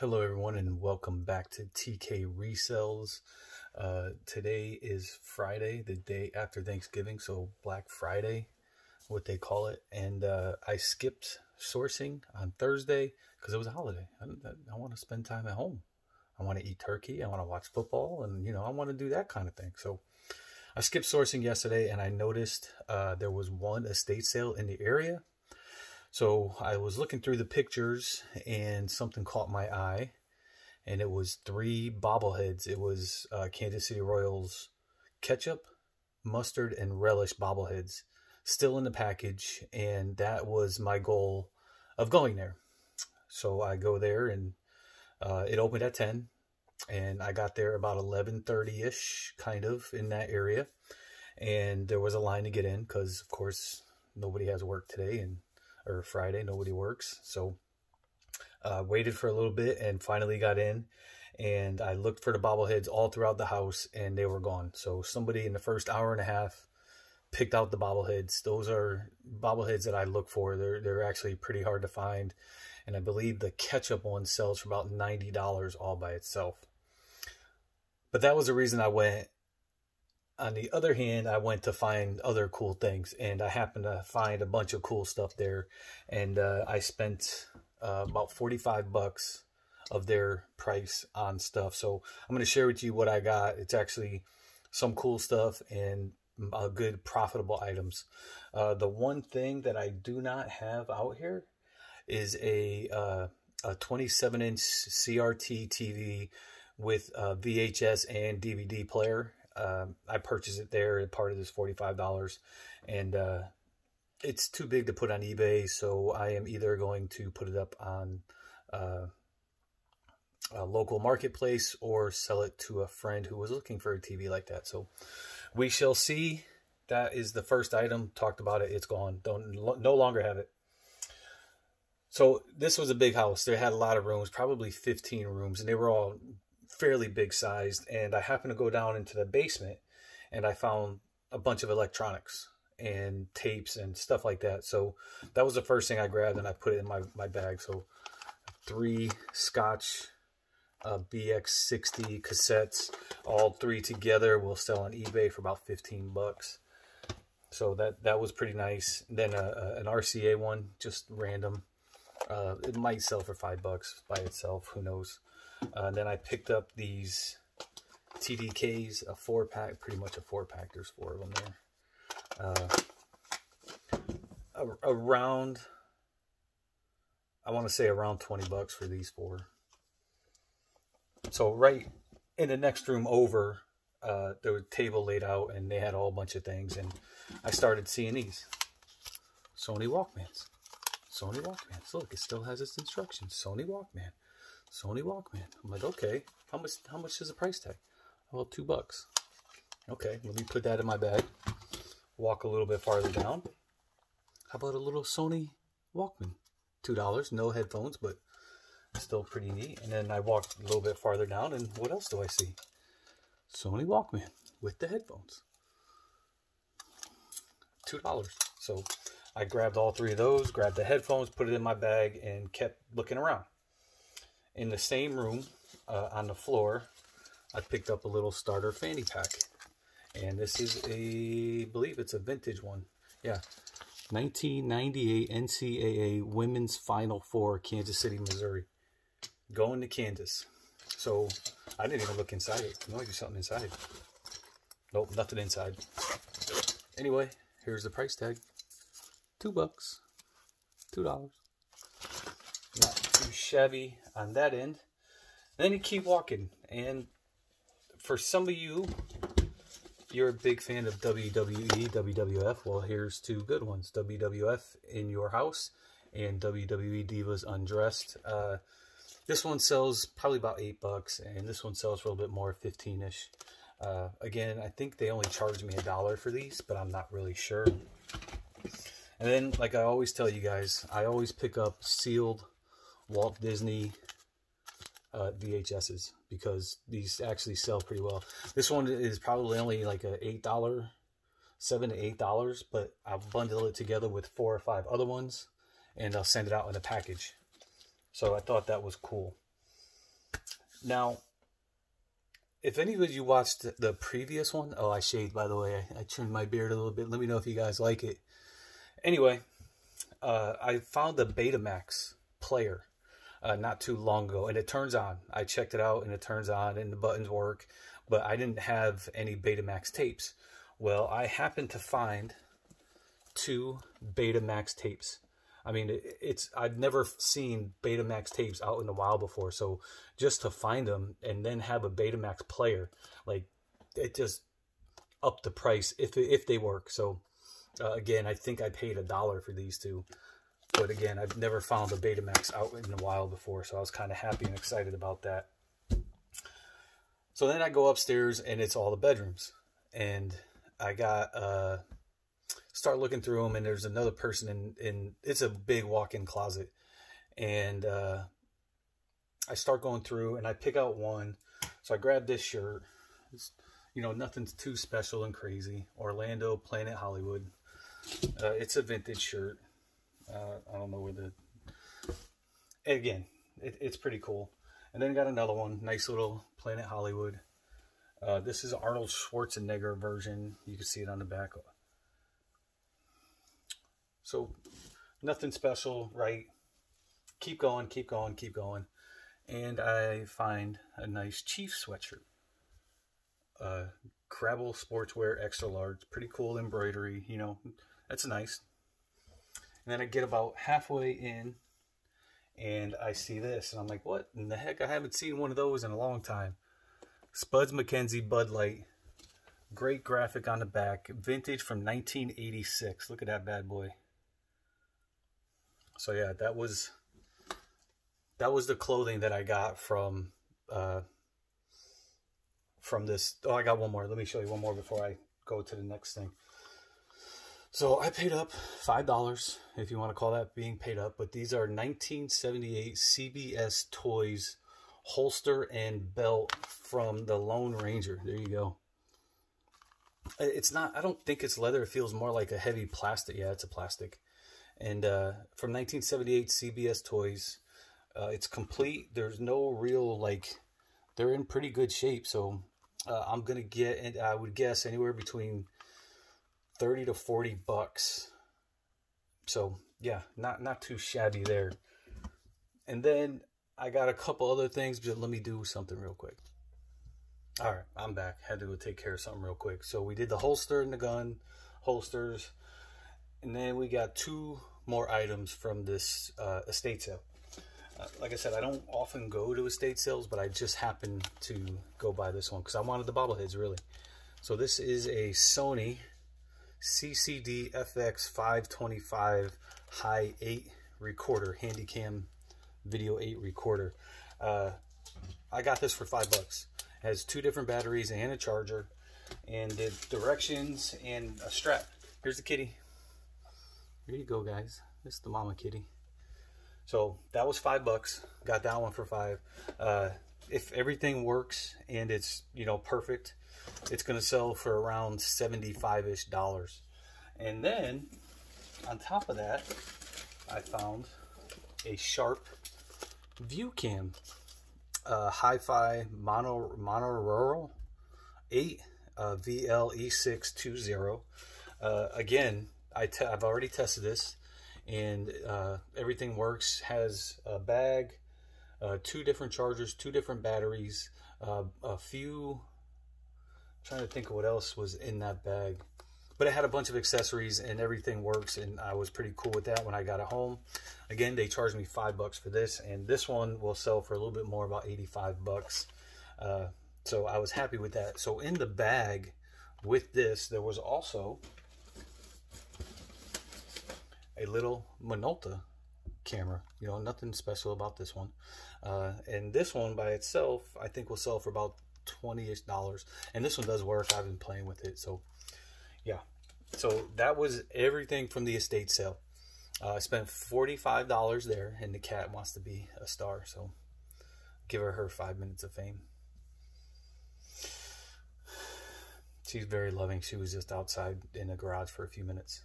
Hello, everyone, and welcome back to TK Resells. Uh, today is Friday, the day after Thanksgiving, so Black Friday, what they call it. And uh, I skipped sourcing on Thursday because it was a holiday. I, I want to spend time at home. I want to eat turkey. I want to watch football, and you know, I want to do that kind of thing. So I skipped sourcing yesterday, and I noticed uh, there was one estate sale in the area so I was looking through the pictures and something caught my eye. And it was three bobbleheads. It was uh, Kansas City Royals ketchup, mustard, and relish bobbleheads still in the package. And that was my goal of going there. So I go there and uh, it opened at 10 and I got there about 11:30ish kind of in that area and there was a line to get in cuz of course nobody has work today and or Friday. Nobody works. So uh, waited for a little bit and finally got in. And I looked for the bobbleheads all throughout the house and they were gone. So somebody in the first hour and a half picked out the bobbleheads. Those are bobbleheads that I look for. They're, they're actually pretty hard to find. And I believe the ketchup one sells for about $90 all by itself. But that was the reason I went on the other hand, I went to find other cool things, and I happened to find a bunch of cool stuff there, and uh, I spent uh, about forty five bucks of their price on stuff. So I'm going to share with you what I got. It's actually some cool stuff and uh, good profitable items. Uh, the one thing that I do not have out here is a uh, a 27 inch CRT TV with VHS and DVD player um, I purchased it there. Part of this $45. And uh, it's too big to put on eBay. So I am either going to put it up on uh, a local marketplace or sell it to a friend who was looking for a TV like that. So we shall see. That is the first item. Talked about it. It's gone. Don't no longer have it. So this was a big house. They had a lot of rooms, probably 15 rooms, and they were all fairly big sized. And I happened to go down into the basement and I found a bunch of electronics and tapes and stuff like that. So that was the first thing I grabbed and I put it in my, my bag. So three Scotch uh, BX60 cassettes, all three together will sell on eBay for about 15 bucks. So that, that was pretty nice. Then uh, uh an RCA one, just random. Uh, it might sell for five bucks by itself. Who knows? Uh, then I picked up these TDKs, a four pack, pretty much a four pack. There's four of them there. Uh, around, I want to say around 20 bucks for these four. So right in the next room over, uh, there was a table laid out and they had a whole bunch of things. And I started seeing these Sony Walkmans. Sony Walkmans. Look, it still has its instructions. Sony Walkman. Sony Walkman. I'm like, okay, how much how much is the price tag? Well, two bucks. Okay, let me put that in my bag. Walk a little bit farther down. How about a little Sony Walkman? Two dollars, no headphones, but still pretty neat. And then I walk a little bit farther down, and what else do I see? Sony Walkman with the headphones. Two dollars. So I grabbed all three of those, grabbed the headphones, put it in my bag, and kept looking around in the same room uh, on the floor, I picked up a little starter fanny pack. And this is a, I believe it's a vintage one. Yeah. 1998 NCAA Women's Final Four, Kansas City, Missouri. Going to Kansas. So I didn't even look inside it. There might something inside. Nope, nothing inside. Anyway, here's the price tag. Two bucks. Two dollars too shabby on that end. Then you keep walking. And for some of you, you're a big fan of WWE, WWF. Well, here's two good ones. WWF in your house and WWE Divas Undressed. Uh, this one sells probably about 8 bucks, and this one sells for a little bit more, 15-ish. Uh, again, I think they only charged me a dollar for these, but I'm not really sure. And then, like I always tell you guys, I always pick up sealed Walt Disney uh, VHSs because these actually sell pretty well. This one is probably only like a eight dollar, seven to eight dollars, but I'll bundle it together with four or five other ones, and I'll send it out in a package. So I thought that was cool. Now, if any of you watched the previous one, oh, I shaved by the way. I, I trimmed my beard a little bit. Let me know if you guys like it. Anyway, uh, I found the Betamax player uh, not too long ago, and it turns on. I checked it out, and it turns on, and the buttons work, but I didn't have any Betamax tapes. Well, I happened to find two Betamax tapes. I mean, it's I've never seen Betamax tapes out in the wild before, so just to find them and then have a Betamax player, like it just up the price if if they work. So uh, again, I think I paid a dollar for these two. But again, I've never found a Betamax out in the wild before, so I was kind of happy and excited about that. So then I go upstairs and it's all the bedrooms. And I got uh start looking through them and there's another person in in it's a big walk-in closet. And uh I start going through and I pick out one. So I grab this shirt. It's, you know, nothing's too special and crazy. Orlando Planet Hollywood. Uh, it's a vintage shirt. Uh, I don't know where the. Again, it, it's pretty cool. And then got another one, nice little Planet Hollywood. Uh, this is Arnold Schwarzenegger version. You can see it on the back. So nothing special, right? Keep going, keep going, keep going. And I find a nice Chief sweatshirt. Uh, Crabble Sportswear Extra Large. Pretty cool embroidery, you know. That's nice. Then I get about halfway in and I see this and I'm like, what in the heck? I haven't seen one of those in a long time. Spuds MacKenzie Bud Light. Great graphic on the back. Vintage from 1986. Look at that bad boy. So yeah, that was that was the clothing that I got from uh, from this. Oh, I got one more. Let me show you one more before I go to the next thing. So I paid up $5, if you want to call that being paid up, but these are 1978 CBS Toys holster and belt from the Lone Ranger. There you go. It's not, I don't think it's leather. It feels more like a heavy plastic. Yeah, it's a plastic. And uh, from 1978 CBS Toys, uh, it's complete. There's no real, like, they're in pretty good shape. So uh, I'm going to get, and I would guess anywhere between 30 to 40 bucks. So yeah, not, not too shabby there. And then I got a couple other things, but let me do something real quick. All right, I'm back. Had to go take care of something real quick. So we did the holster and the gun holsters. And then we got two more items from this uh, estate sale. Uh, like I said, I don't often go to estate sales, but I just happened to go buy this one because I wanted the bobbleheads, really. So this is a Sony CCD FX 525 High 8 recorder, Handycam Video 8 recorder. Uh, I got this for five bucks. It has two different batteries and a charger, and the directions and a strap. Here's the kitty. Here you go, guys. This is the mama kitty. So that was five bucks. Got that one for five. Uh, if everything works and it's you know perfect, it's going to sell for around 75-ish dollars. And then on top of that, I found a Sharp ViewCam uh, Hi-Fi Mono Monorural 8 uh, VLE620. Uh, again, I have already tested this and uh, everything works. Has a bag, uh, two different chargers, two different batteries, uh, a few trying to think of what else was in that bag. But it had a bunch of accessories and everything works and I was pretty cool with that when I got it home. Again, they charged me five bucks for this and this one will sell for a little bit more, about 85 bucks. Uh, so I was happy with that. So in the bag with this, there was also a little Minolta camera. You know, nothing special about this one. Uh, and this one by itself, I think will sell for about 20-ish dollars. And this one does work. I've been playing with it. So, yeah. So that was everything from the estate sale. Uh, I spent $45 there, and the cat wants to be a star. So, give her her five minutes of fame. She's very loving. She was just outside in the garage for a few minutes.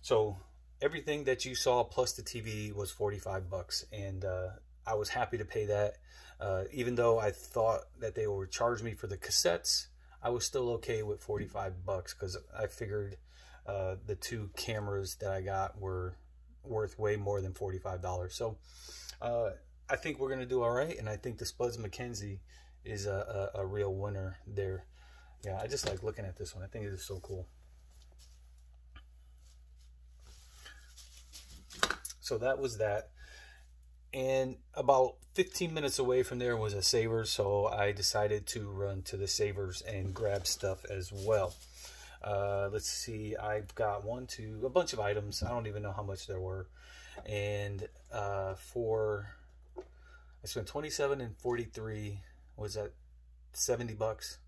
So, everything that you saw plus the TV was 45 bucks. And uh, I was happy to pay that. Uh, even though I thought that they would charge me for the cassettes, I was still okay with 45 bucks because I figured uh, the two cameras that I got were worth way more than $45. So uh, I think we're going to do all right. And I think the Spuds MacKenzie is a, a, a real winner there. Yeah, I just like looking at this one. I think it is so cool. So that was that. And about 15 minutes away from there was a Savers, so I decided to run to the Savers and grab stuff as well. Uh, let's see, I've got one, two, a bunch of items. I don't even know how much there were. And uh, for, I spent 27 and 43, was that 70 bucks?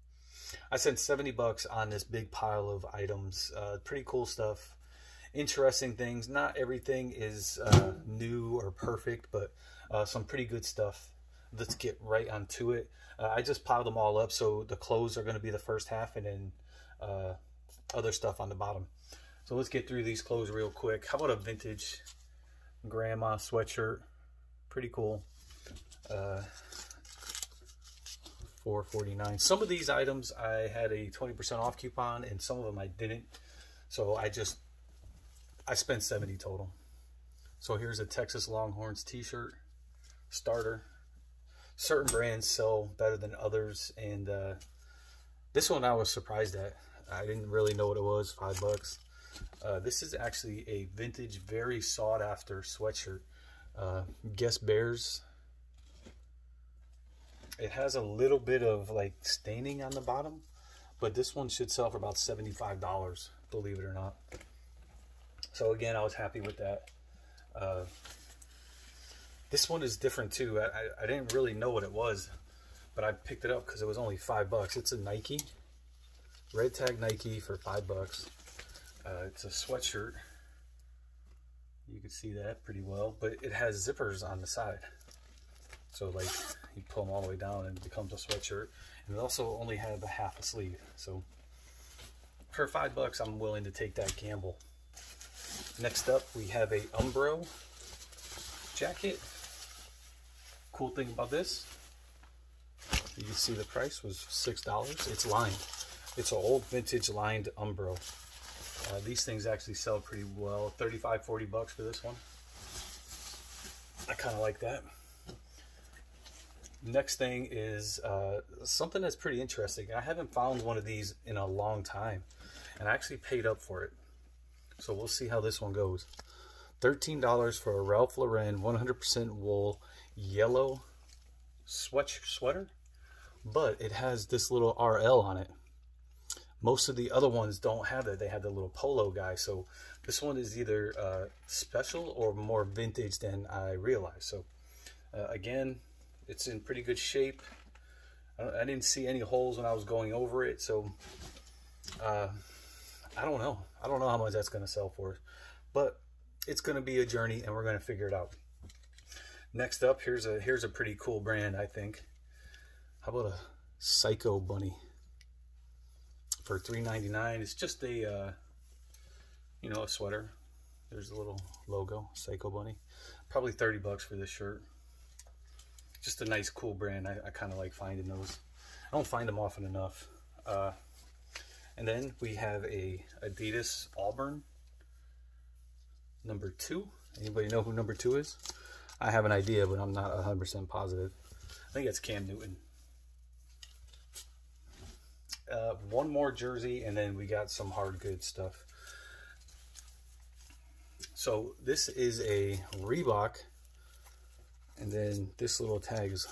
I spent 70 bucks on this big pile of items. Uh, pretty cool stuff interesting things. Not everything is uh, new or perfect, but uh, some pretty good stuff. Let's get right onto it. Uh, I just piled them all up, so the clothes are going to be the first half, and then uh, other stuff on the bottom. So let's get through these clothes real quick. How about a vintage grandma sweatshirt? Pretty cool. Uh, 449 Some of these items I had a 20% off coupon, and some of them I didn't. So I just I spent 70 total. So here's a Texas Longhorns t-shirt starter. Certain brands sell better than others. And uh, this one I was surprised at. I didn't really know what it was, five bucks. Uh, this is actually a vintage, very sought after sweatshirt. Uh, Guess Bears. It has a little bit of like staining on the bottom, but this one should sell for about $75, believe it or not. So again, I was happy with that. Uh, this one is different too. I, I, I, didn't really know what it was, but I picked it up because it was only five bucks. It's a Nike, red tag Nike for five bucks. Uh, it's a sweatshirt. You can see that pretty well, but it has zippers on the side. So like you pull them all the way down and it becomes a sweatshirt. And it also only has a half a sleeve. So for five bucks, I'm willing to take that gamble. Next up, we have a Umbro jacket. Cool thing about this, you can see the price was $6. It's lined. It's an old vintage lined Umbro. Uh, these things actually sell pretty well. 35, 40 bucks for this one. I kind of like that. Next thing is uh, something that's pretty interesting. I haven't found one of these in a long time. And I actually paid up for it. So we'll see how this one goes. $13 for a Ralph Lauren 100% wool yellow sweat sweater. But it has this little RL on it. Most of the other ones don't have it. They have the little polo guy. So this one is either uh, special or more vintage than I realized. So uh, again, it's in pretty good shape. I, I, didn't see any holes when I was going over it. So uh, I don't know. I don't know how much that's going to sell for, but it's going to be a journey and we're going to figure it out. Next up, here's a here's a pretty cool brand, I think. How about a Psycho Bunny for $3.99? It's just a, uh, you know, a sweater. There's a little logo, Psycho Bunny. Probably 30 bucks for this shirt. Just a nice, cool brand. I, I kind of like finding those. I don't find them often enough. Uh, and then we have a Adidas Auburn number two. Anybody know who number two is? I have an idea, but I'm not 100% positive. I think it's Cam Newton. Uh, one more jersey, and then we got some hard goods stuff. So this is a Reebok, and then this little tag is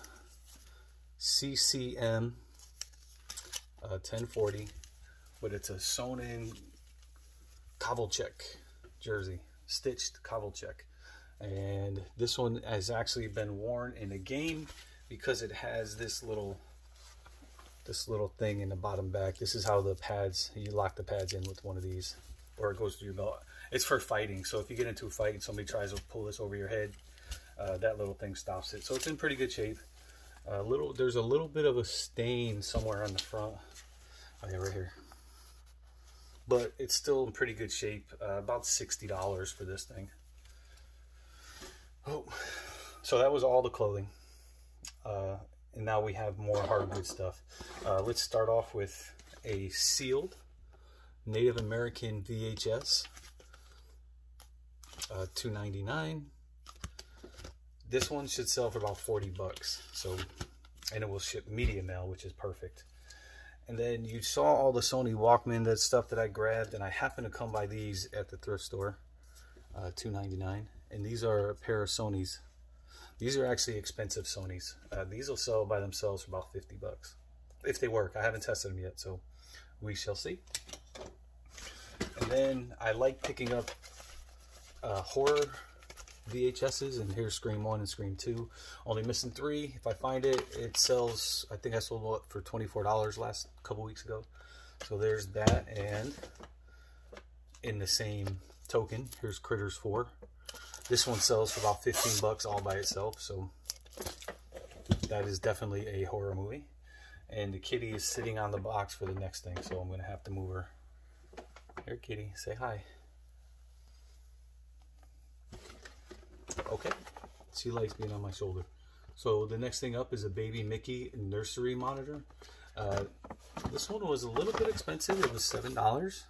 CCM uh, 1040 but it's a sewn in Kovalchuk jersey, stitched Kovalchuk. And this one has actually been worn in a game because it has this little this little thing in the bottom back. This is how the pads, you lock the pads in with one of these or it goes through your belt. It's for fighting. So if you get into a fight and somebody tries to pull this over your head, uh, that little thing stops it. So it's in pretty good shape. A little, there's a little bit of a stain somewhere on the front. Oh yeah, right here but it's still in pretty good shape. Uh, about $60 for this thing. Oh, so that was all the clothing. Uh, and now we have more hardwood stuff. Uh, let's start off with a sealed Native American VHS. Uh, 299 This one should sell for about 40 bucks. So, and it will ship media mail, which is perfect. And then you saw all the Sony Walkman, that stuff that I grabbed, and I happened to come by these at the thrift store, uh, 299 And these are a pair of Sony's these are actually expensive Sony's. Uh, these will sell by themselves for about 50 bucks. If they work. I haven't tested them yet, so we shall see. And then I like picking up uh, horror VHSs, and here's Scream 1 and Scream 2. Only missing three. If I find it, it sells, I think I sold it for $24 last couple weeks ago. So there's that, and in the same token, here's Critters 4. This one sells for about 15 bucks all by itself, so that is definitely a horror movie. And the kitty is sitting on the box for the next thing, so I'm going to have to move her. Here, kitty, say hi. Okay, she likes being on my shoulder. So the next thing up is a baby Mickey nursery monitor. Uh, this one was a little bit expensive. It was $7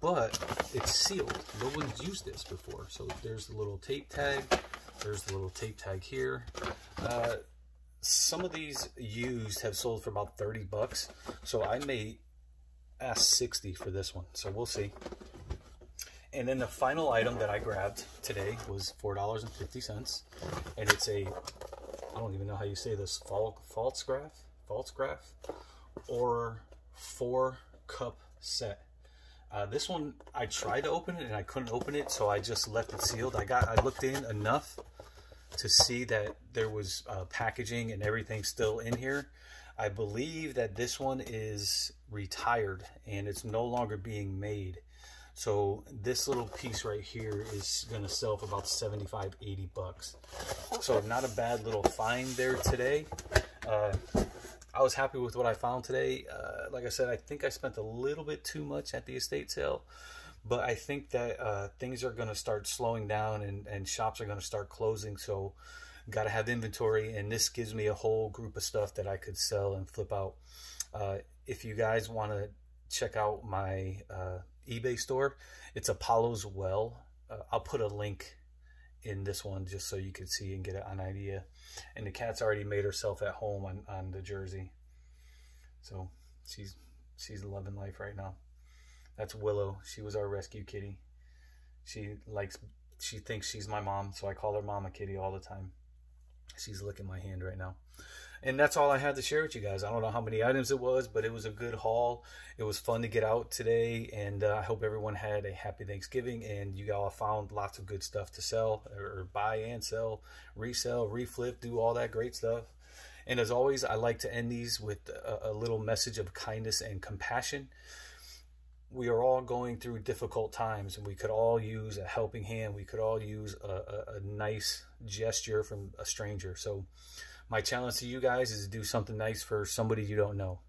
but it's sealed. No one's used this before. So there's the little tape tag. There's the little tape tag here. Uh, some of these used have sold for about 30 bucks. So I may ask 60 for this one. So we'll see. And then the final item that I grabbed today was $4.50. And it's a, I don't even know how you say this, false graph, false graph, or four cup set. Uh, this one, I tried to open it and I couldn't open it, so I just left it sealed. I got, I looked in enough to see that there was uh, packaging and everything still in here. I believe that this one is retired and it's no longer being made. So this little piece right here is going to sell for about 75, 80 bucks. So not a bad little find there today. Uh, I was happy with what I found today. Uh, like I said, I think I spent a little bit too much at the estate sale, but I think that uh, things are going to start slowing down and, and shops are going to start closing. So, got to have inventory, and this gives me a whole group of stuff that I could sell and flip out. Uh, if you guys want to check out my uh, eBay store, it's Apollo's Well. Uh, I'll put a link in this one just so you can see and get an idea. And the cat's already made herself at home on, on the jersey. So she's she's loving life right now. That's Willow. She was our rescue kitty. She likes she thinks she's my mom, so I call her Mama Kitty all the time. She's licking my hand right now. And that's all I had to share with you guys. I don't know how many items it was, but it was a good haul. It was fun to get out today, and uh, I hope everyone had a happy Thanksgiving and you all found lots of good stuff to sell or buy and sell, resell, reflip, do all that great stuff. And as always, I like to end these with a, a little message of kindness and compassion we are all going through difficult times and we could all use a helping hand. We could all use a, a, a, nice gesture from a stranger. So my challenge to you guys is to do something nice for somebody you don't know.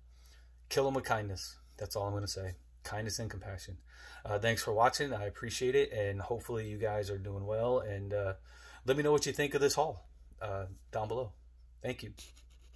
Kill them with kindness. That's all I'm going to say. Kindness and compassion. Uh, thanks for watching. I appreciate it. And hopefully you guys are doing well. And uh, let me know what you think of this haul uh, down below. Thank you.